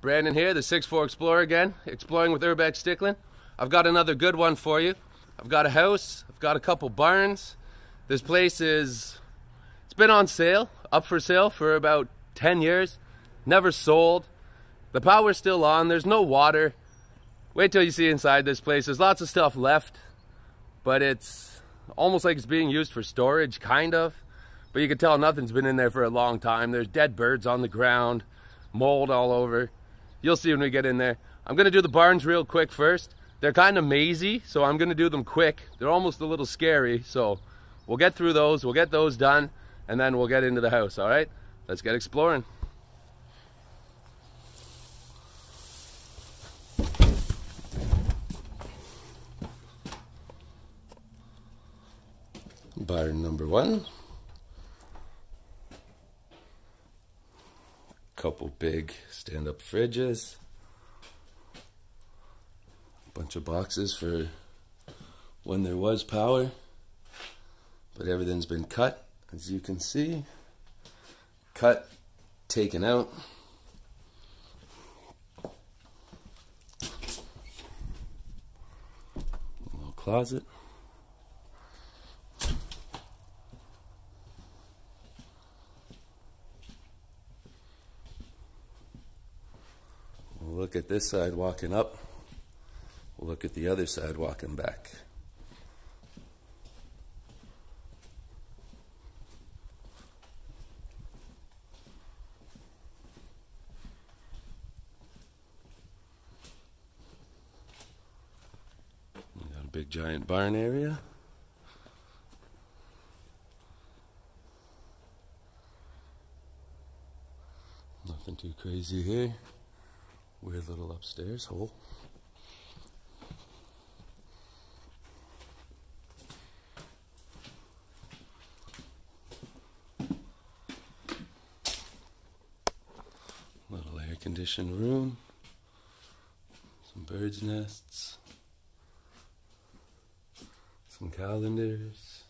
Brandon here, the 6'4 Explorer again, exploring with Urbex Stickland. I've got another good one for you. I've got a house, I've got a couple barns. This place is, it's been on sale, up for sale for about 10 years, never sold. The power's still on, there's no water. Wait till you see inside this place. There's lots of stuff left, but it's almost like it's being used for storage, kind of. But you can tell nothing's been in there for a long time. There's dead birds on the ground, mold all over. You'll see when we get in there. I'm gonna do the barns real quick first. They're kind of mazy, so I'm gonna do them quick. They're almost a little scary, so we'll get through those, we'll get those done, and then we'll get into the house, all right? Let's get exploring. Barn number one. Couple big stand-up fridges. A bunch of boxes for when there was power. But everything's been cut, as you can see. Cut, taken out. Little closet. Look at this side walking up. We'll look at the other side walking back. We got a big giant barn area. Nothing too crazy here. Weird little upstairs hole. Little air conditioned room. Some birds' nests. Some calendars.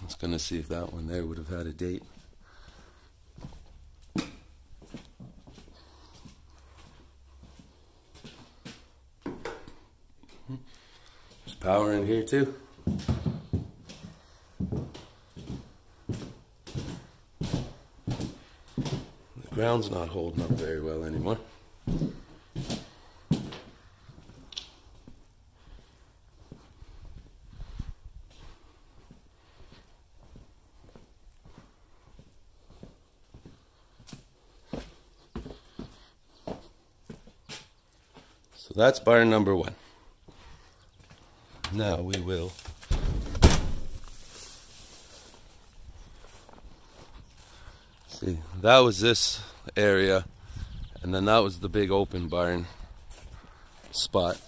I was gonna see if that one there would have had a date. Power in here too. The ground's not holding up very well anymore. So that's bar number one. Now we will see. That was this area, and then that was the big open barn spot.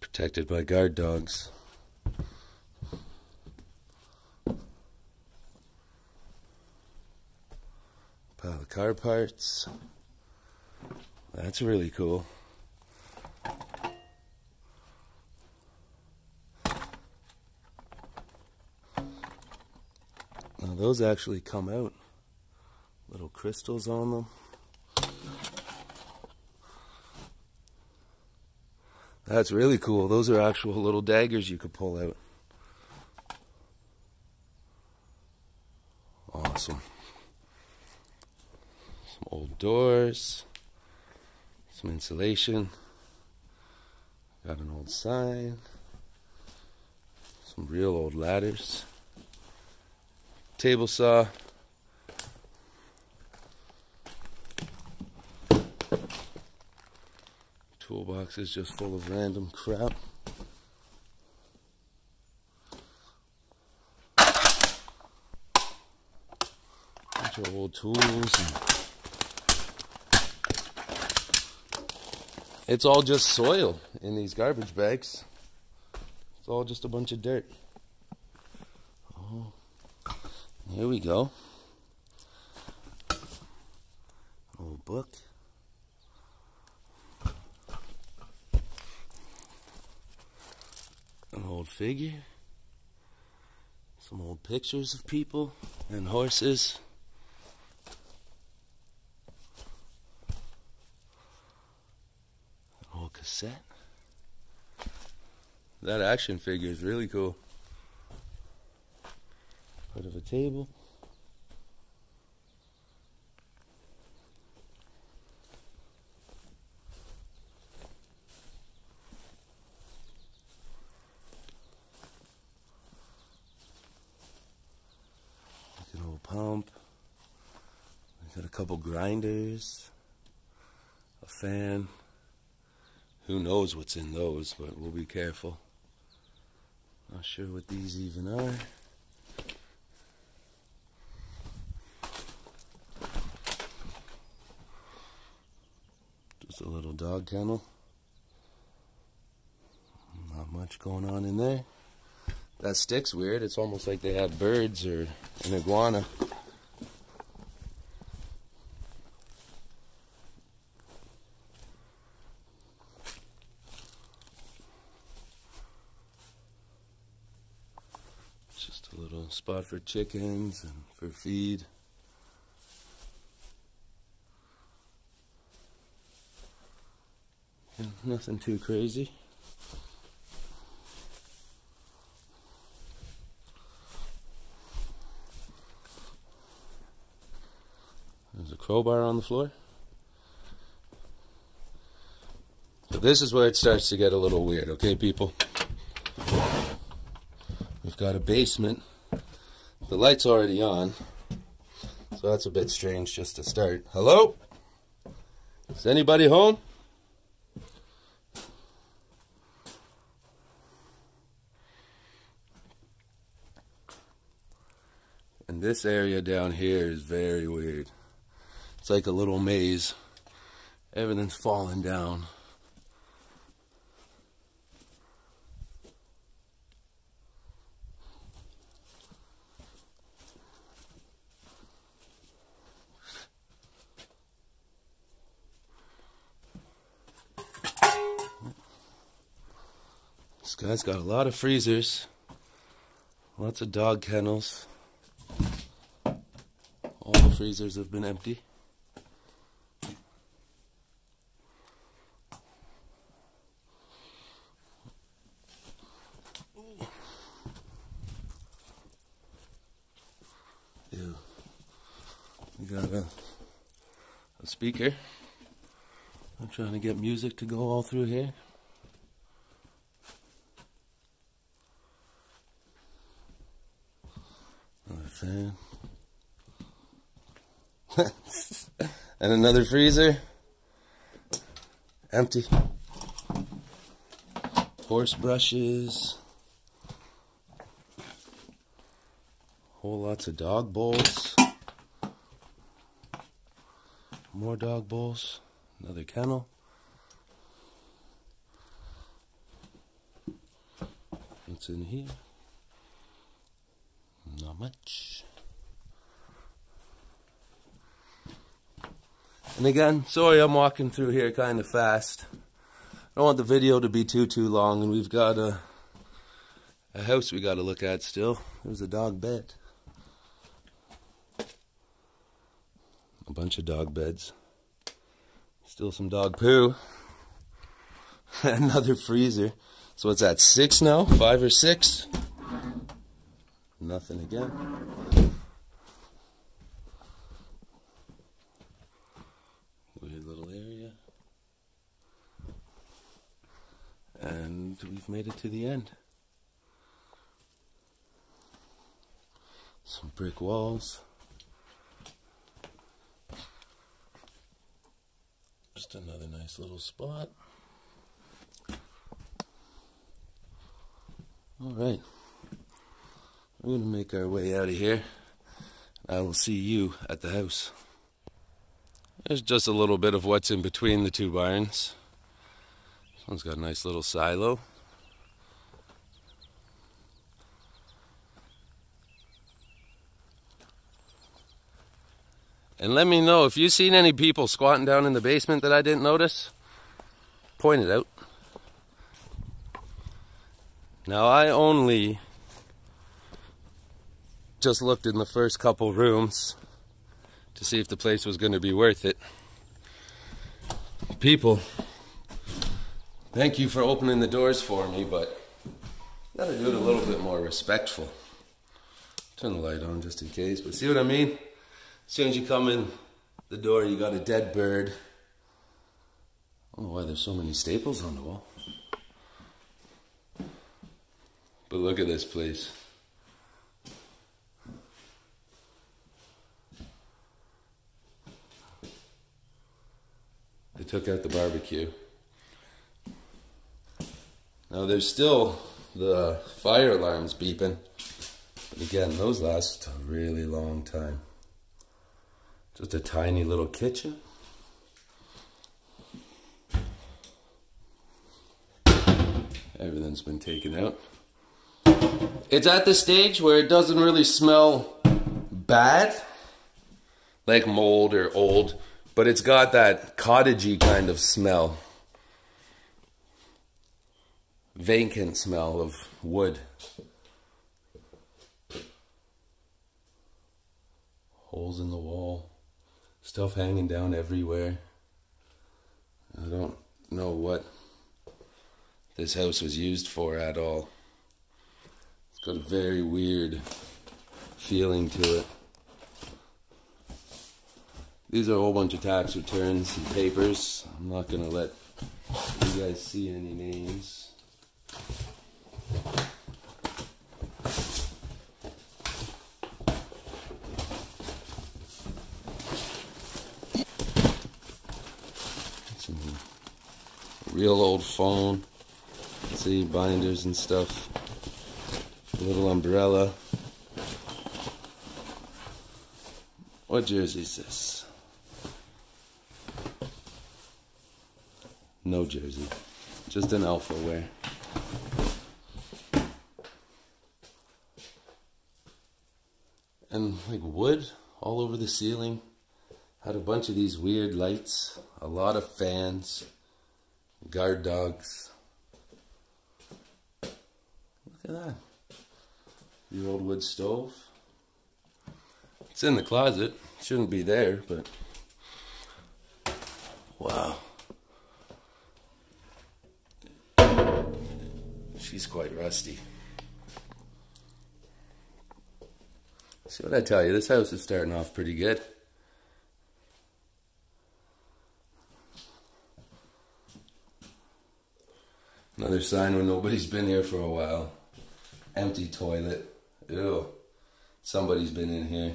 Protected by guard dogs. Pile of car parts. That's really cool. Now those actually come out. Little crystals on them. That's really cool. Those are actual little daggers you could pull out. Awesome. Some old doors. Some insulation. Got an old sign. Some real old ladders. Table saw. Toolbox is just full of random crap. Bunch of old tools. It's all just soil in these garbage bags. It's all just a bunch of dirt. Oh, here we go. Old book. An old figure. Some old pictures of people and horses. An old cassette. That action figure is really cool. Part of a table. pump. We got a couple grinders, a fan. Who knows what's in those, but we'll be careful. Not sure what these even are. Just a little dog kennel. Not much going on in there. That stick's weird. It's almost like they had birds or an iguana. Just a little spot for chickens and for feed. And nothing too crazy. There's a crowbar on the floor. So this is where it starts to get a little weird, okay, people? We've got a basement. The light's already on. So that's a bit strange just to start. Hello? Is anybody home? And this area down here is very weird. It's like a little maze. Everything's falling down. Guy's got a lot of freezers, lots of dog kennels. All the freezers have been empty. Ew. We got a, a speaker. I'm trying to get music to go all through here. Another fan. And another freezer. Empty. Horse brushes. Whole lots of dog bowls. More dog bowls. Another kennel. What's in here? Not much. And again, sorry I'm walking through here kind of fast. I don't want the video to be too, too long, and we've got a, a house we got to look at still. There's a dog bed. A bunch of dog beds. Still some dog poo. Another freezer. So what's that, six now? Five or six? Nothing again. Weird little area. We've made it to the end. Some brick walls. Just another nice little spot. All right. We're going to make our way out of here. I will see you at the house. There's just a little bit of what's in between the two barns. One's got a nice little silo. And let me know if you've seen any people squatting down in the basement that I didn't notice. Point it out. Now I only just looked in the first couple rooms to see if the place was going to be worth it. People, thank you for opening the doors for me, but gotta do it a little bit more respectful. Turn the light on just in case, but see what I mean? As soon as you come in the door, you got a dead bird. I don't know why there's so many staples on the wall. But look at this place. They took out the barbecue. Now there's still the fire alarms beeping. But again, those last a really long time. Just a tiny little kitchen. Everything's been taken out. It's at the stage where it doesn't really smell bad, like mold or old, but it's got that cottagey kind of smell. Vacant smell of wood. Holes in the wall. Stuff hanging down everywhere. I don't know what this house was used for at all. It's got a very weird feeling to it. These are a whole bunch of tax returns and papers. I'm not going to let you guys see any names. Real old phone. See binders and stuff. A little umbrella. What jersey is this? No jersey. Just an alpha wear. And like wood all over the ceiling. Had a bunch of these weird lights. A lot of fans. Guard dogs. Look at that. The old wood stove. It's in the closet. Shouldn't be there, but wow. She's quite rusty. See what I tell you, this house is starting off pretty good. Another sign when nobody's been here for a while. Empty toilet. Ew. Somebody's been in here.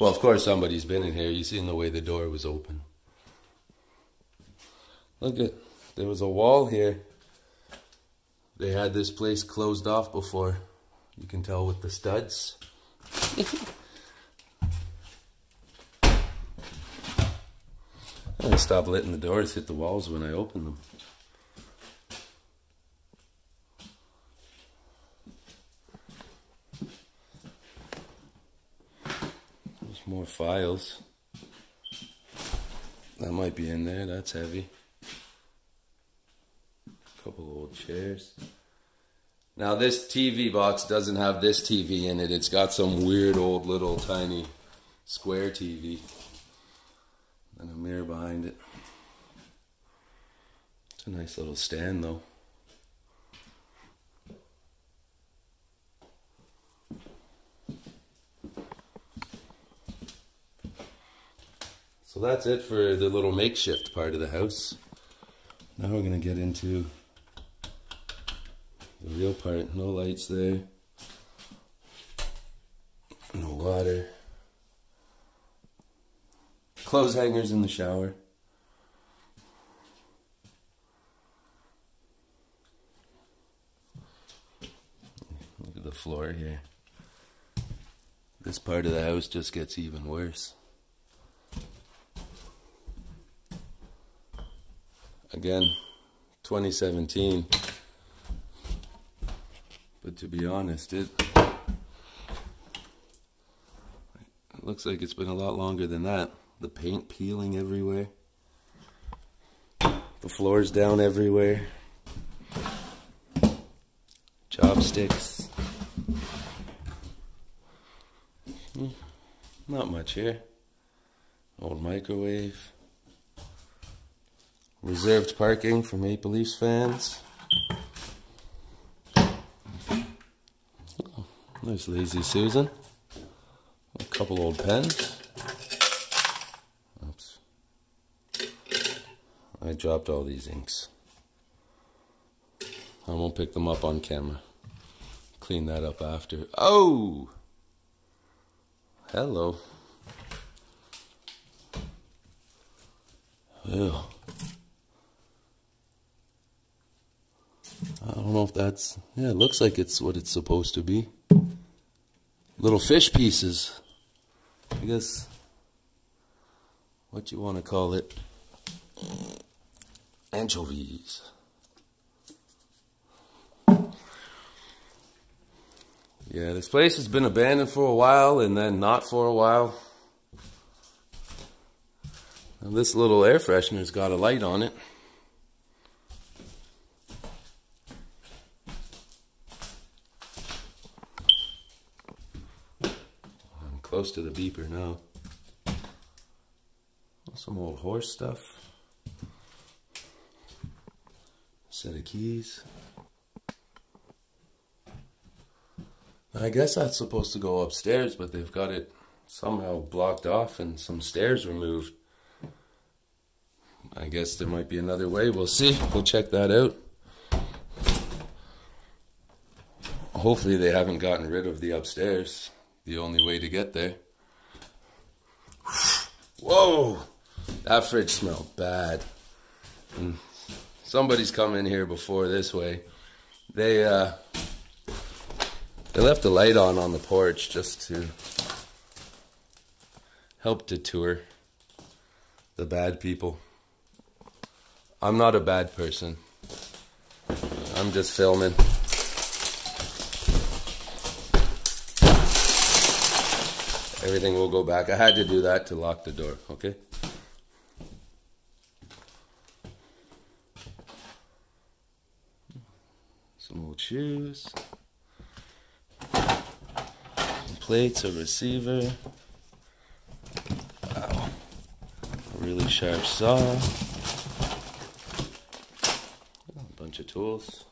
Well, of course somebody's been in here. You seen the way the door was open. Look at, there was a wall here. They had this place closed off before. You can tell with the studs. I'm going to stop letting the doors hit the walls when I open them. There's more files. That might be in there, that's heavy. A couple old chairs. Now this TV box doesn't have this TV in it. It's got some weird old little tiny square TV. And a mirror behind it. It's a nice little stand though. So that's it for the little makeshift part of the house. Now we're going to get into the real part. No lights there. No water. Clothes hangers in the shower. Look at the floor here. This part of the house just gets even worse. Again, 2017. But to be honest, it, it looks like it's been a lot longer than that. The paint peeling everywhere. The floors down everywhere. chopsticks. Hmm, not much here. Old microwave. Reserved parking for Maple Leafs fans. Nice lazy Susan. A couple old pens. Oops. I dropped all these inks. I won't pick them up on camera. Clean that up after. Oh! Hello. Ew. I don't know if that's, yeah, it looks like it's what it's supposed to be. Little fish pieces. I guess, what you want to call it. Anchovies. Yeah, this place has been abandoned for a while and then not for a while. This little air freshener's got a light on it. Close to the beeper now. Some old horse stuff. Set of keys. I guess that's supposed to go upstairs, but they've got it somehow blocked off and some stairs removed. I guess there might be another way. We'll see. We'll check that out. Hopefully they haven't gotten rid of the upstairs. The only way to get there. Whoa! That fridge smelled bad. And somebody's come in here before this way. They, uh, they left the light on on the porch just to help deter the bad people. I'm not a bad person. I'm just filming. Everything will go back. I had to do that to lock the door, okay? Some old shoes plates, a receiver, wow. a really sharp saw, a bunch of tools,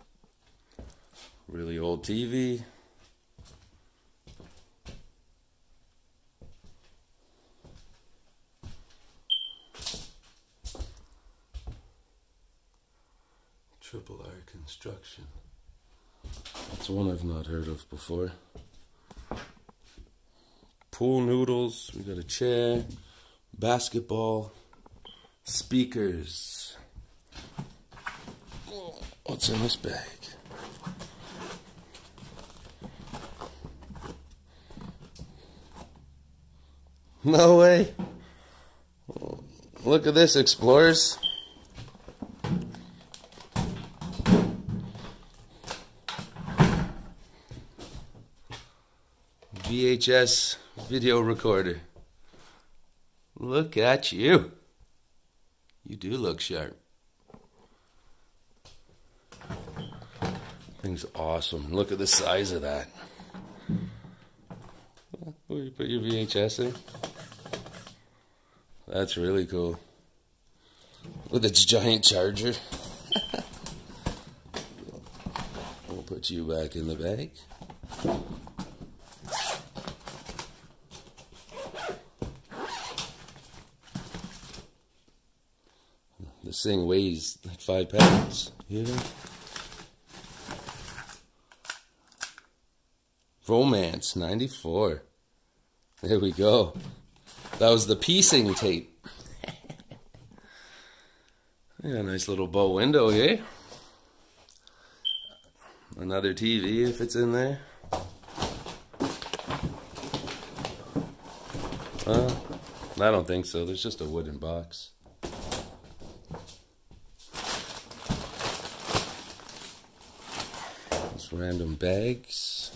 really old TV. One I've not heard of before pool noodles. We got a chair, basketball, speakers. What's in this bag? No way. Look at this, explorers. VHS video recorder. Look at you. You do look sharp. Thing's awesome. Look at the size of that. Where you put your VHS in? That's really cool. With its giant charger. we'll put you back in the bag. This thing weighs like five pounds. Know? Romance 94. There we go. That was the piecing tape. yeah, nice little bow window here. Another TV if it's in there. Uh, I don't think so. There's just a wooden box. Random bags.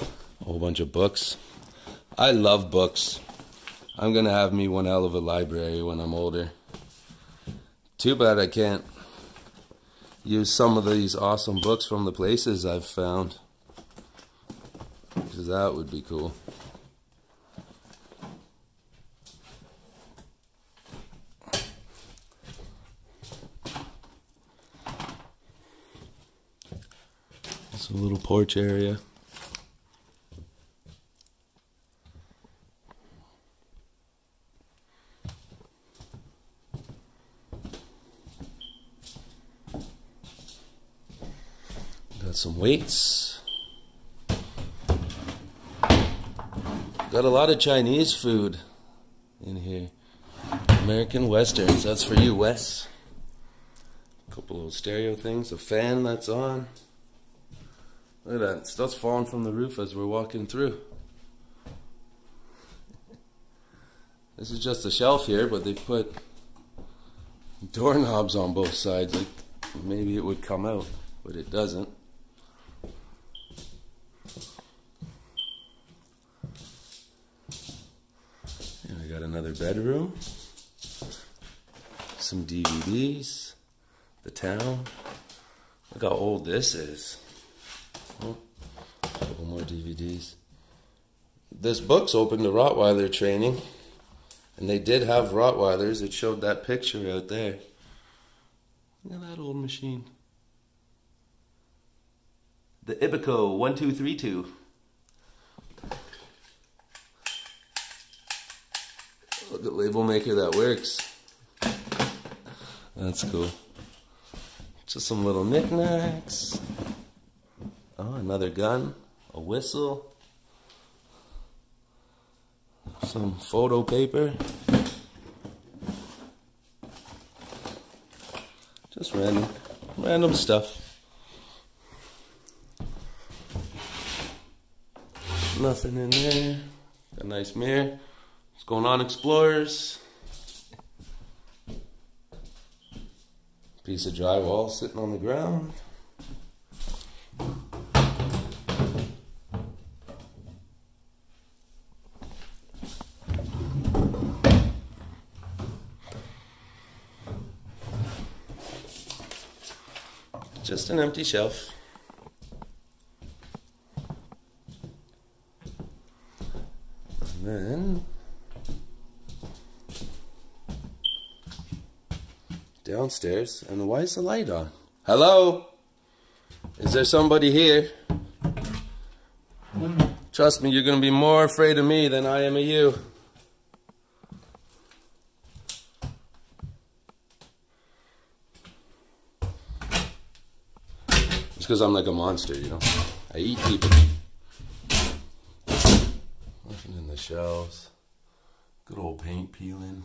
A whole bunch of books. I love books. I'm gonna have me one hell of a library when I'm older. Too bad I can't use some of these awesome books from the places I've found. Because that would be cool. A little porch area. Got some weights. Got a lot of Chinese food in here. American Westerns. That's for you, Wes. A couple little stereo things. A fan that's on. Look at that. Stuff's falling from the roof as we're walking through. This is just a shelf here, but they put doorknobs on both sides. Like maybe it would come out, but it doesn't. And I got another bedroom. Some DVDs. The town. Look how old this is. Oh, a couple more DVDs. This book's open to Rottweiler training. And they did have Rottweilers. It showed that picture out there. Look at that old machine. The Ibico 1232. Look at label maker that works. That's cool. Just some little knickknacks. Oh, another gun, a whistle, some photo paper. Just random, random stuff. Nothing in there. A nice mirror. What's going on, explorers? Piece of drywall sitting on the ground. Just an empty shelf. And then downstairs, and why is the light on? Hello? Is there somebody here? Trust me, you're gonna be more afraid of me than I am of you. Because I'm like a monster, you know. I eat people. Nothing in the shelves. Good old paint peeling.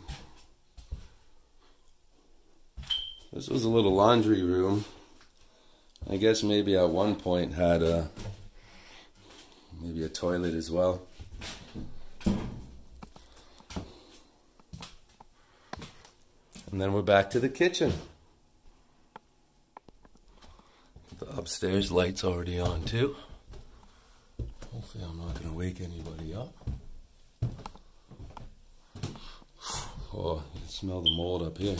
This was a little laundry room. I guess maybe at one point had a maybe a toilet as well. And then we're back to the kitchen. The upstairs light's already on too. Hopefully I'm not gonna wake anybody up. Oh, you can smell the mold up here.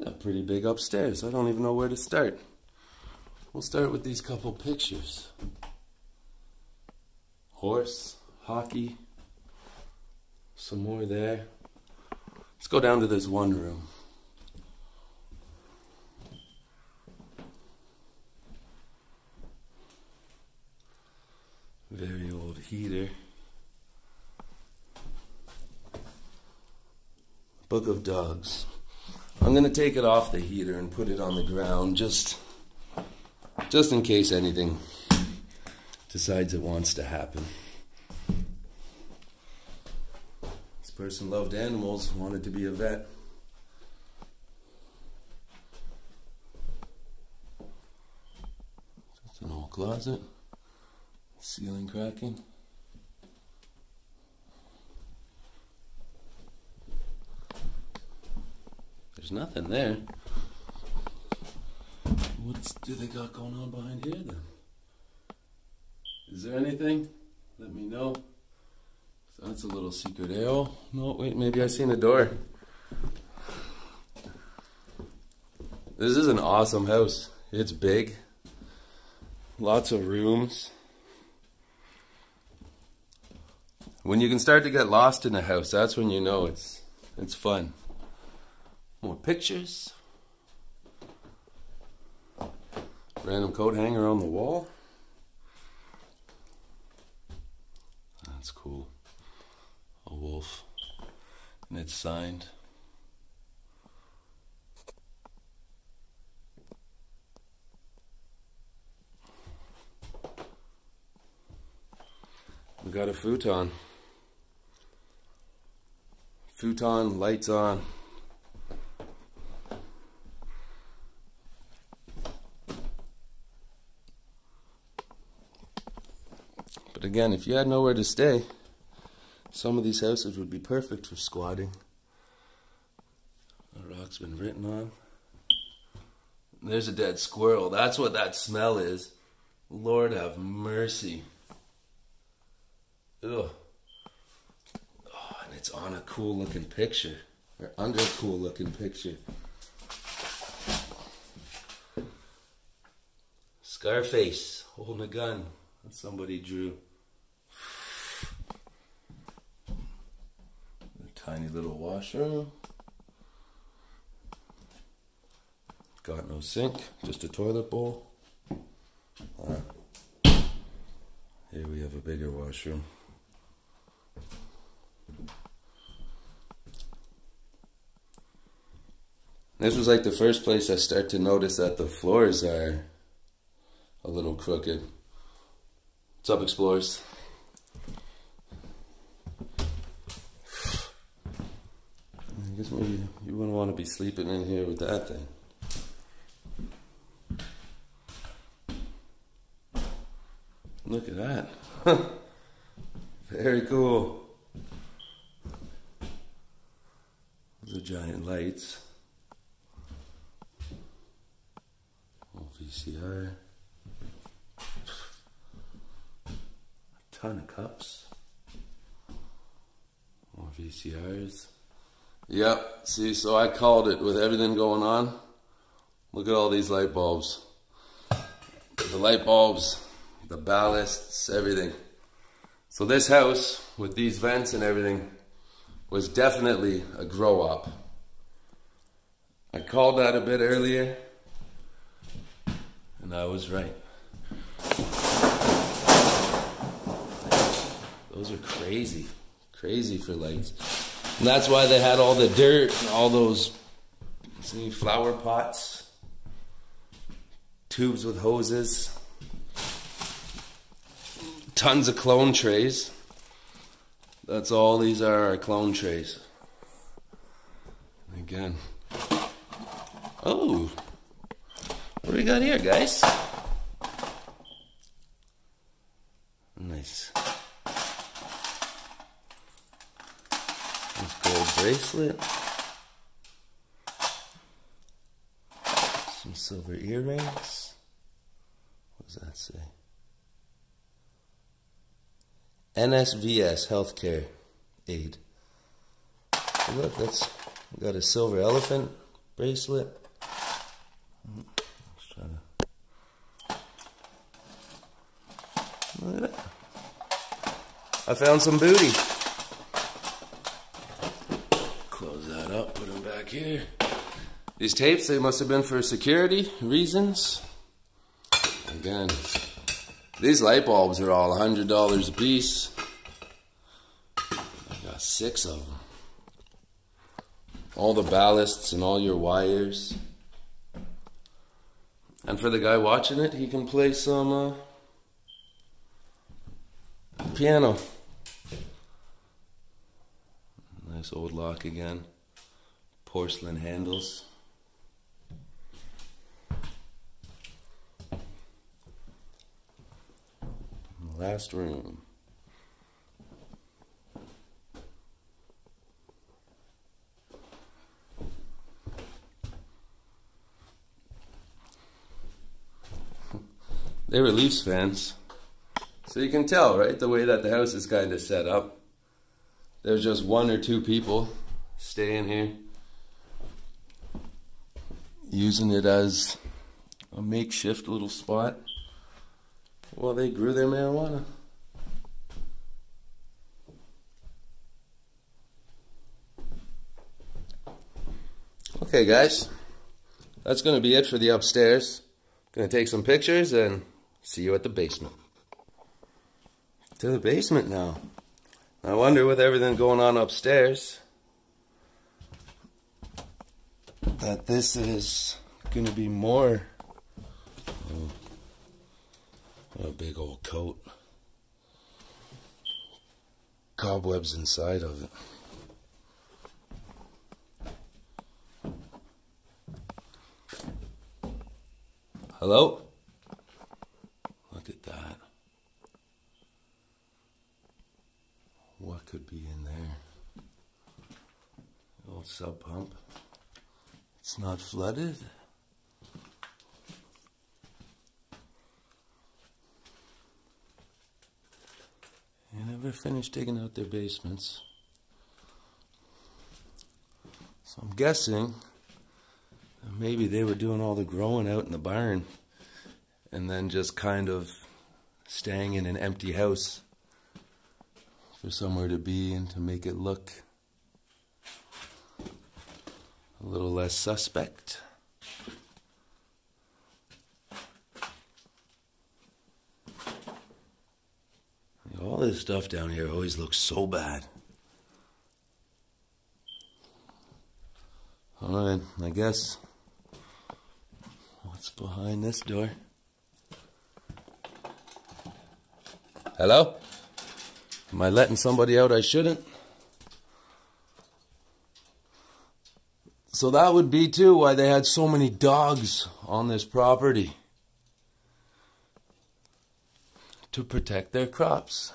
Yeah, pretty big upstairs. I don't even know where to start. We'll start with these couple pictures. Horse, hockey, some more there. Let's go down to this one room. Very old heater. Book of Dogs. I'm gonna take it off the heater and put it on the ground just just in case anything decides it wants to happen. This person loved animals, wanted to be a vet. It's an old closet. Ceiling cracking. There's nothing there. What do they got going on behind here then? Is there anything? Let me know. So that's a little secret arrow. No, wait, maybe I seen a door. This is an awesome house. It's big. Lots of rooms. When you can start to get lost in a house, that's when you know it's it's fun. Pictures. Random coat hanger on the wall. That's cool. A wolf. And it's signed. We got a futon. Futon, lights on. But again, if you had nowhere to stay, some of these houses would be perfect for squatting. The rock's been written on. There's a dead squirrel. That's what that smell is. Lord have mercy. Ugh. Oh, and it's on a cool looking picture. Or under a cool looking picture. Scarface holding a gun that somebody drew. A little washroom. Got no sink, just a toilet bowl. Here we have a bigger washroom. This was like the first place I start to notice that the floors are a little crooked. What's up, explorers? Guess maybe you wouldn't want to be sleeping in here with that thing. Look at that. Very cool. The giant lights. VCR. A ton of cups. More VCRs. Yep, see, so I called it with everything going on. Look at all these light bulbs. The light bulbs, the ballasts, everything. So this house, with these vents and everything, was definitely a grow op. I called that a bit earlier. And I was right. Those are crazy. Crazy for lights. And that's why they had all the dirt and all those see, flower pots, tubes with hoses, tons of clone trays. That's all these are, are clone trays. Again. Oh, what do we got here, guys? Nice. Nice gold bracelet. Some silver earrings. What does that say? NSVS Healthcare Aid. look, that's got a silver elephant bracelet. Look at that. I found some booty. Back here. These tapes, they must have been for security reasons. Again, these light bulbs are all $100 a piece. I got six of them. All the ballasts and all your wires. And for the guy watching it, he can play some uh, piano. Nice old lock again. Porcelain handles. Last room. they were Leafs fans. So you can tell, right, the way that the house is kind of set up. There's just one or two people staying here. Using it as a makeshift little spot while they grew their marijuana. Okay, guys, that's going to be it for the upstairs. Going to take some pictures and see you at the basement. To the basement now. I wonder with everything going on upstairs that this is going to be more. Oh, a big old coat. Cobwebs inside of it. Hello? Look at that. What could be in there? The old sump pump. It's not flooded. They never finished digging out their basements. So I'm guessing maybe they were doing all the growing out in the barn and then just kind of staying in an empty house for somewhere to be and to make it look a little less suspect. All this stuff down here always looks so bad. Alright, I guess what's behind this door? Hello? Am I letting somebody out I shouldn't? So that would be too why they had so many dogs on this property. To protect their crops.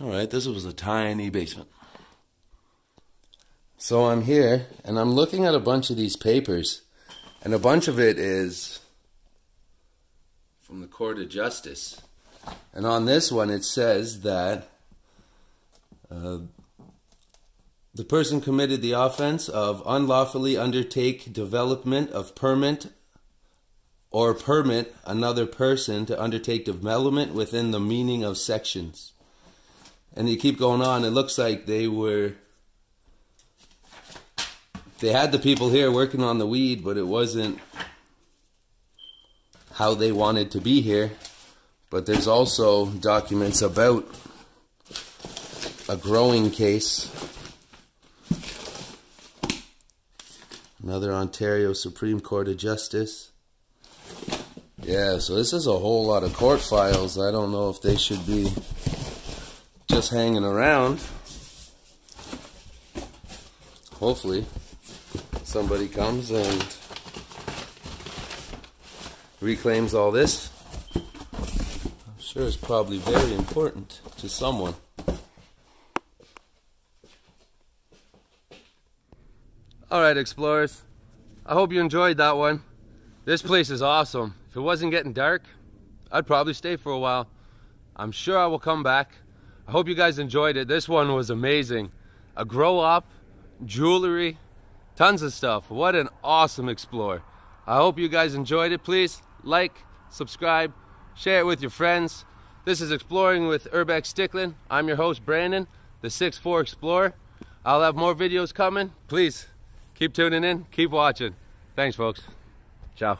Alright, this was a tiny basement. So I'm here and I'm looking at a bunch of these papers, and a bunch of it is from the Court of Justice. And on this one, it says that uh, the person committed the offense of unlawfully undertake development of permit or permit another person to undertake development within the meaning of sections. And you keep going on, it looks like they were they had the people here working on the weed, but it wasn't how they wanted to be here. But there's also documents about a growing case. Another Ontario Supreme Court of Justice. Yeah, so this is a whole lot of court files. I don't know if they should be just hanging around. Hopefully somebody comes and reclaims all this. Sure it's probably very important to someone. Alright, explorers. I hope you enjoyed that one. This place is awesome. If it wasn't getting dark, I'd probably stay for a while. I'm sure I will come back. I hope you guys enjoyed it. This one was amazing. A grow op, jewelry, Tons of stuff. What an awesome explore. I hope you guys enjoyed it. Please like, subscribe, share it with your friends. This is Exploring with Urbex Stickland. I'm your host, Brandon, the 6'4 Explorer. I'll have more videos coming. Please keep tuning in, keep watching. Thanks, folks. Ciao.